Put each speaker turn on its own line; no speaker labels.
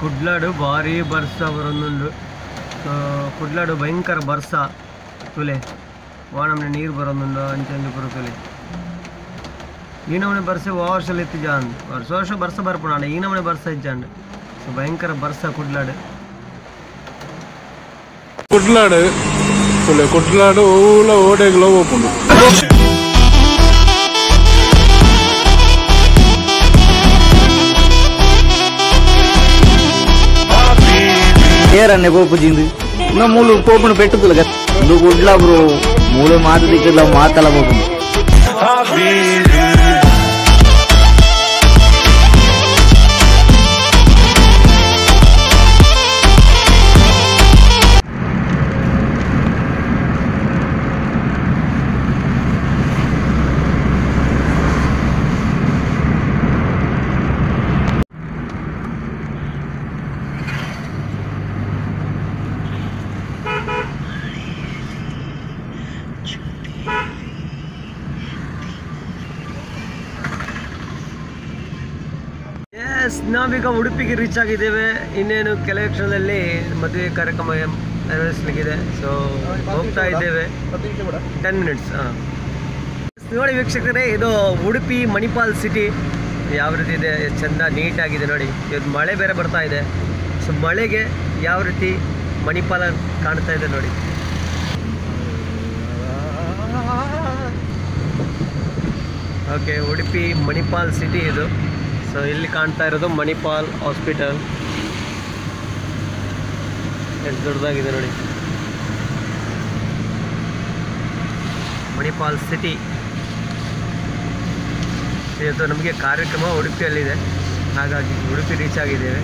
ಕುಡ್ಲಾಡು ಭಾರಿ ಬರ್ಸ ಬರೊಂದುಂಡು ಕುಡ್ಲಾಡು ಭಯಂಕರ ಬರ್ಸ ತುಲೆ. ವಾಣಮ್ನೆ ನೀರು ಬರೋದುಂಡು ಅಂಚಂಜಿ ಪುರ ತುಲೆ. ಈ ನಮನೆ ಬರ್ಸೆ ಓ ವರ್ಷ ಇತ್ತು ಜಾನ್ ವರ್ಷ ವರ್ಷ ಬರ್ಸ ಬರ್ಪಣ ಈ ನಮನೆ ಬರ್ಸ ಇಜ್ಜಾಂಡ್ ಸೊ ಭಯಂಕರ ಬರ್ಸ ಕುಡ್ಲಾಡು
ಕುಡ್ಲಾಡು ತುಲೆ ಕುಡ್ಲಾಡು ಊಲ ಓಡೆಗ್ಲ ಓಪುಂಡು
ಏರನ್ನೆ ಪೋಪುಜಿಂದು ಇನ್ನ ಮೂಲು ಪೋಪುನು ಪೆಟ್ಟುತ್ತುಲ ಇದು ಗುಡ್ಲ ಬ್ರೋ ಮೂಲು ಮಾತು ದಿಕ್ಕಲ್ಲ ಮಾತಲ್ಲ ಪೋಪುನು
ಎಸ್ ನಾವೀಗ ಉಡುಪಿಗೆ ರೀಚ್ ಆಗಿದ್ದೇವೆ. ಇನ್ನೇನು ಕೆಲವೇ ಕ್ಷಣದಲ್ಲಿ ಮದುವೆ ಕಾರ್ಯಕ್ರಮ ನೆರವೇರಿಸಲಿಕ್ಕಿದೆ ಸೊ ಹೋಗ್ತಾ ಇದ್ದೇವೆ. ಟೆನ್ ಮಿನಿಟ್ಸ್ ಹಾಂ. ನೋಡಿ ವೀಕ್ಷಕರೇ, ಇದು ಉಡುಪಿ ಮಣಿಪಾಲ್ ಸಿಟಿ ಯಾವ ರೀತಿ ಇದೆ? ಚೆಂದ ನೀಟಾಗಿದೆ ನೋಡಿ. ಇವತ್ತು ಮಳೆ ಬೇರೆ ಬರ್ತಾ ಇದೆ. ಸೊ ಮಳೆಗೆ ಯಾವ ರೀತಿ ಮಣಿಪಾಲ ಕಾಣ್ತಾ ಇದೆ ನೋಡಿ. ಓಕೆ ಉಡುಪಿ ಮಣಿಪಾಲ್ ಸಿಟಿ ಇದು. ಸೊ ಇಲ್ಲಿ ಕಾಣ್ತಾ ಇರೋದು ಮಣಿಪಾಲ್ ಹಾಸ್ಪಿಟಲ್. ಎಷ್ಟು ದೊಡ್ಡದಾಗಿದೆ ನೋಡಿ. ಮಣಿಪಾಲ್ ಸಿಟಿ. ಇವತ್ತು ನಮಗೆ ಕಾರ್ಯಕ್ರಮ ಉಡುಪಿಯಲ್ಲಿದೆ. ಹಾಗಾಗಿ ಉಡುಪಿ ರೀಚ್ ಆಗಿದ್ದೇವೆ.